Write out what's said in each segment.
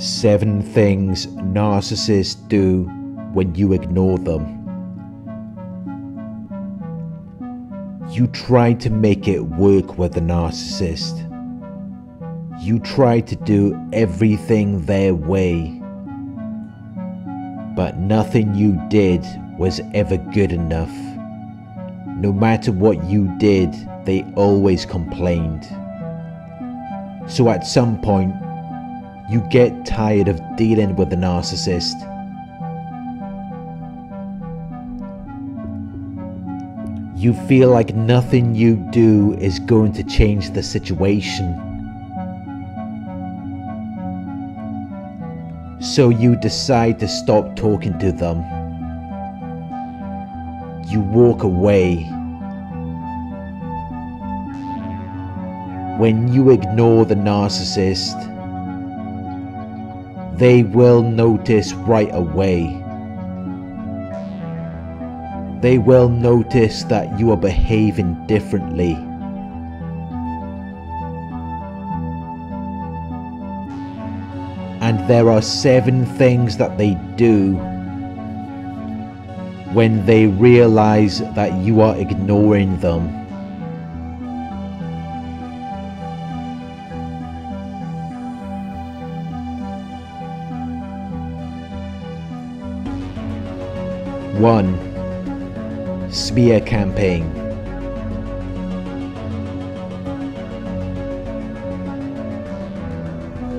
Seven things narcissists do when you ignore them. You try to make it work with the narcissist. You try to do everything their way. But nothing you did was ever good enough. No matter what you did, they always complained. So at some point, you get tired of dealing with the narcissist. You feel like nothing you do is going to change the situation. So you decide to stop talking to them. You walk away. When you ignore the narcissist, they will notice right away. They will notice that you are behaving differently. And there are seven things that they do when they realize that you are ignoring them. One smear campaign.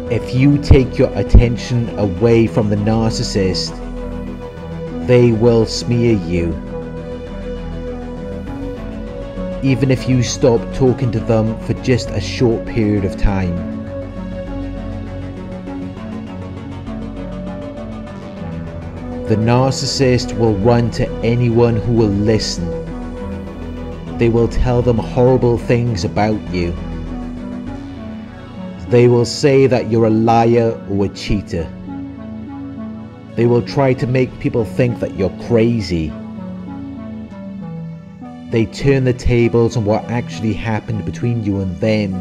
If you take your attention away from the narcissist, they will smear you. Even if you stop talking to them for just a short period of time. The narcissist will run to anyone who will listen. They will tell them horrible things about you. They will say that you're a liar or a cheater. They will try to make people think that you're crazy. They turn the tables on what actually happened between you and them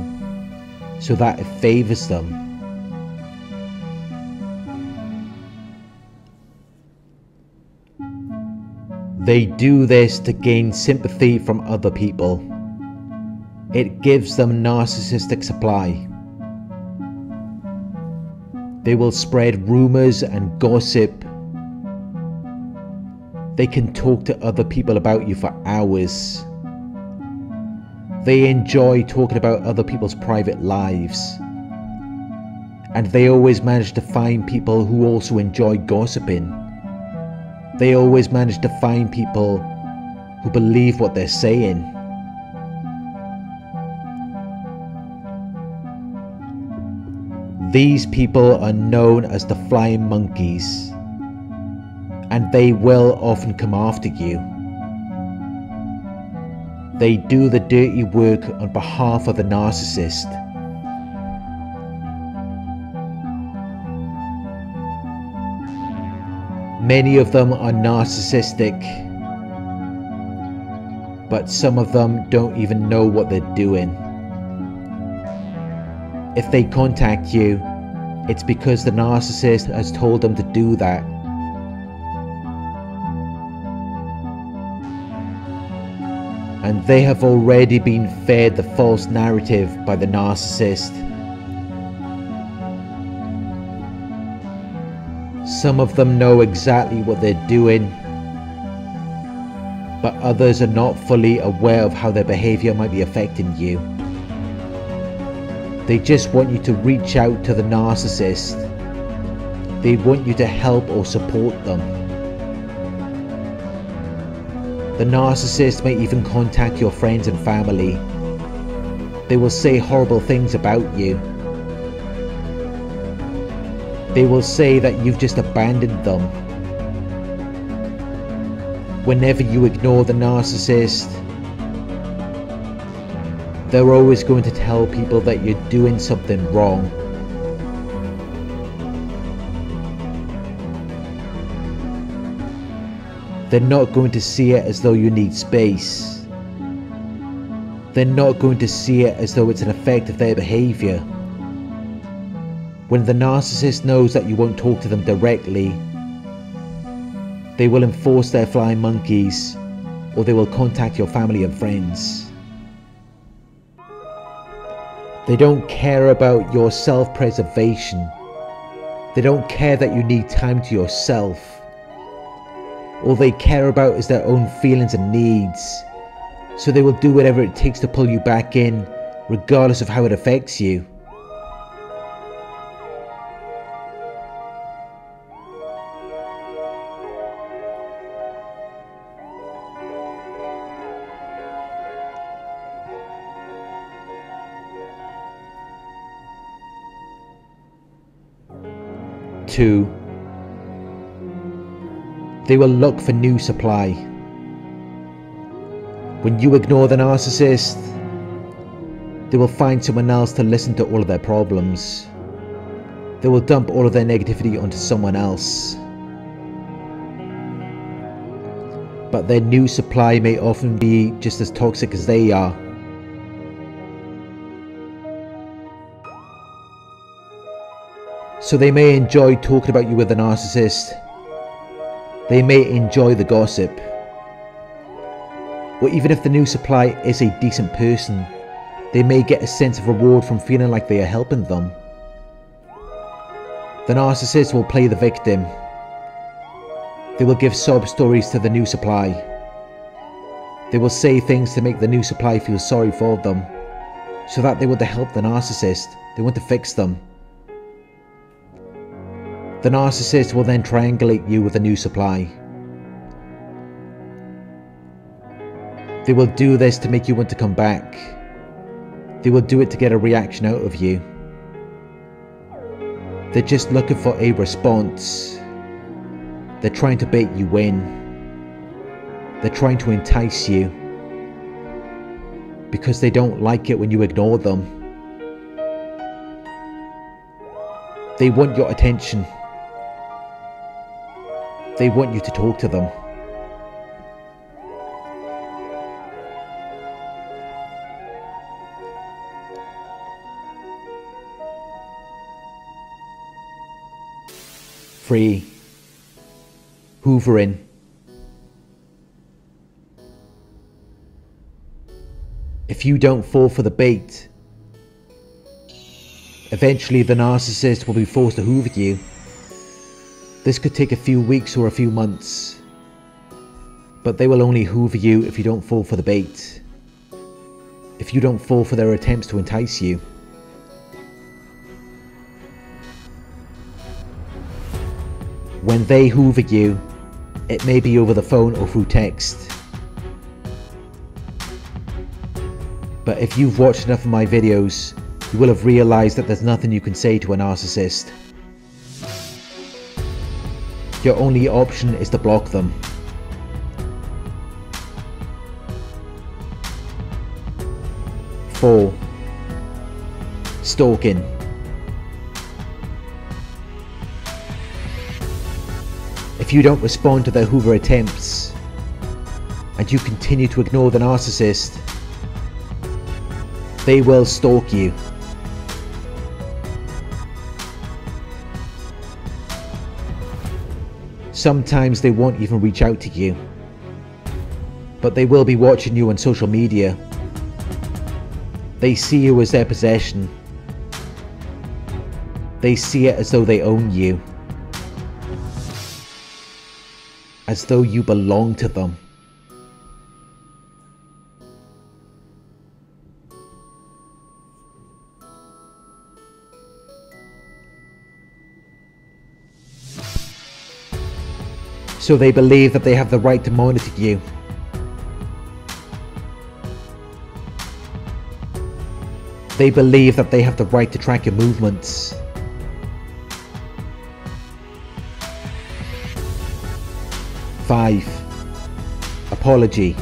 so that it favors them. They do this to gain sympathy from other people. It gives them narcissistic supply. They will spread rumors and gossip. They can talk to other people about you for hours. They enjoy talking about other people's private lives. And they always manage to find people who also enjoy gossiping. They always manage to find people who believe what they're saying. These people are known as the flying monkeys, and they will often come after you. They do the dirty work on behalf of the narcissist Many of them are narcissistic, but some of them don't even know what they're doing. If they contact you, it's because the narcissist has told them to do that. And they have already been fed the false narrative by the narcissist. Some of them know exactly what they're doing, but others are not fully aware of how their behavior might be affecting you. They just want you to reach out to the narcissist. They want you to help or support them. The narcissist may even contact your friends and family. They will say horrible things about you they will say that you've just abandoned them. Whenever you ignore the narcissist, they're always going to tell people that you're doing something wrong. They're not going to see it as though you need space. They're not going to see it as though it's an effect of their behaviour. When the narcissist knows that you won't talk to them directly, they will enforce their flying monkeys or they will contact your family and friends. They don't care about your self preservation. They don't care that you need time to yourself. All they care about is their own feelings and needs. So they will do whatever it takes to pull you back in, regardless of how it affects you. Two, they will look for new supply. When you ignore the narcissist, they will find someone else to listen to all of their problems. They will dump all of their negativity onto someone else. But their new supply may often be just as toxic as they are. So they may enjoy talking about you with a narcissist. They may enjoy the gossip. Or even if the new supply is a decent person, they may get a sense of reward from feeling like they are helping them. The narcissist will play the victim. They will give sob stories to the new supply. They will say things to make the new supply feel sorry for them, so that they want to help the narcissist, they want to fix them. The narcissist will then triangulate you with a new supply. They will do this to make you want to come back. They will do it to get a reaction out of you. They're just looking for a response. They're trying to bait you in. They're trying to entice you. Because they don't like it when you ignore them. They want your attention. They want you to talk to them. Free. Hoovering. If you don't fall for the bait, eventually the narcissist will be forced to hoover you. This could take a few weeks or a few months, but they will only hoover you if you don't fall for the bait, if you don't fall for their attempts to entice you. When they hoover you, it may be over the phone or through text. But if you've watched enough of my videos, you will have realised that there's nothing you can say to a narcissist. Your only option is to block them. Four. Stalking. If you don't respond to their Hoover attempts, and you continue to ignore the narcissist, they will stalk you. Sometimes they won't even reach out to you. But they will be watching you on social media. They see you as their possession. They see it as though they own you. As though you belong to them. So they believe that they have the right to monitor you. They believe that they have the right to track your movements. Five. Apology.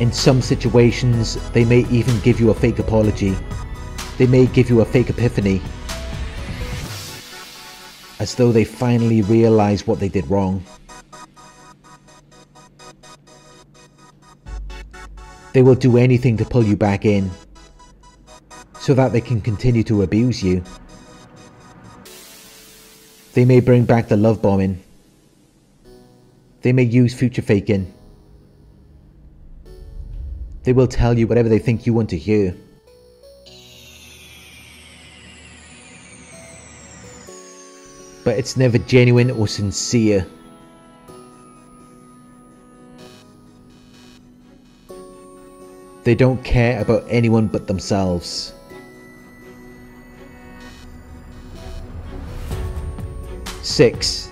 In some situations, they may even give you a fake apology. They may give you a fake epiphany as though they finally realize what they did wrong. They will do anything to pull you back in. so that they can continue to abuse you. They may bring back the love bombing. They may use future faking. They will tell you whatever they think you want to hear. It's never genuine or sincere. They don't care about anyone but themselves. Six,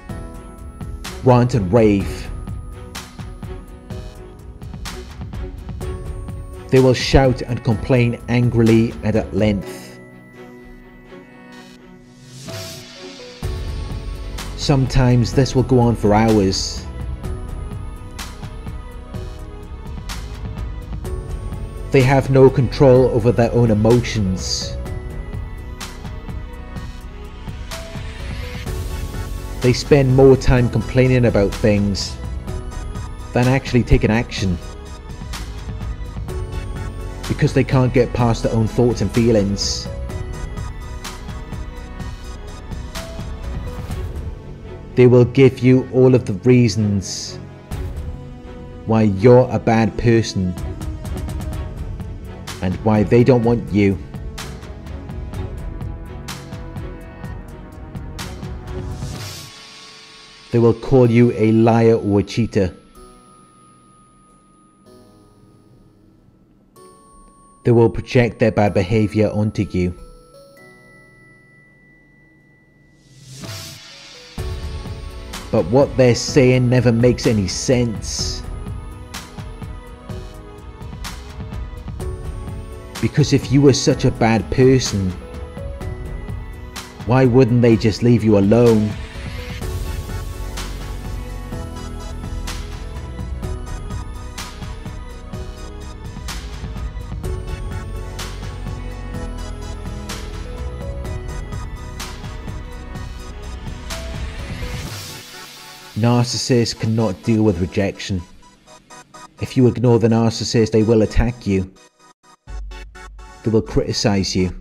rant and rave. They will shout and complain angrily and at length. Sometimes this will go on for hours. They have no control over their own emotions. They spend more time complaining about things than actually taking action. Because they can't get past their own thoughts and feelings. They will give you all of the reasons why you're a bad person and why they don't want you. They will call you a liar or a cheater. They will project their bad behavior onto you. But what they're saying never makes any sense. Because if you were such a bad person, why wouldn't they just leave you alone? Narcissists cannot deal with rejection. If you ignore the narcissist, they will attack you. They will criticize you.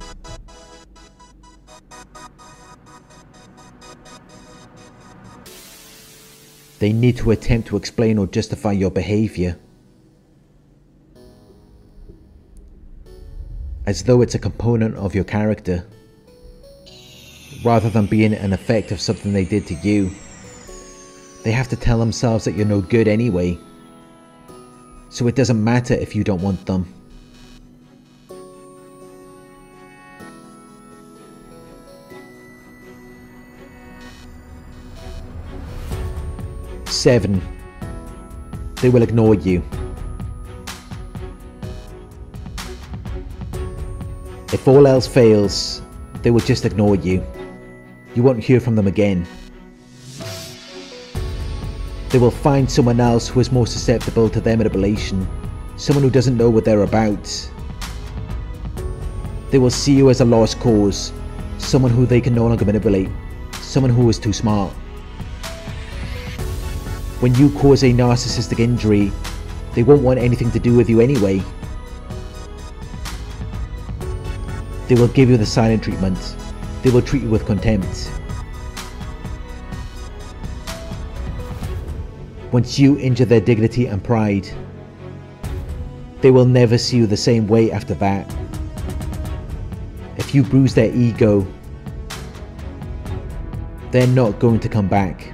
They need to attempt to explain or justify your behavior. As though it's a component of your character, rather than being an effect of something they did to you. They have to tell themselves that you're no good anyway. So it doesn't matter if you don't want them. 7. They will ignore you. If all else fails, they will just ignore you. You won't hear from them again. They will find someone else who is more susceptible to their manipulation, someone who doesn't know what they're about. They will see you as a lost cause, someone who they can no longer manipulate, someone who is too smart. When you cause a narcissistic injury, they won't want anything to do with you anyway. They will give you the silent treatment. They will treat you with contempt. Once you injure their dignity and pride, they will never see you the same way after that. If you bruise their ego, they're not going to come back.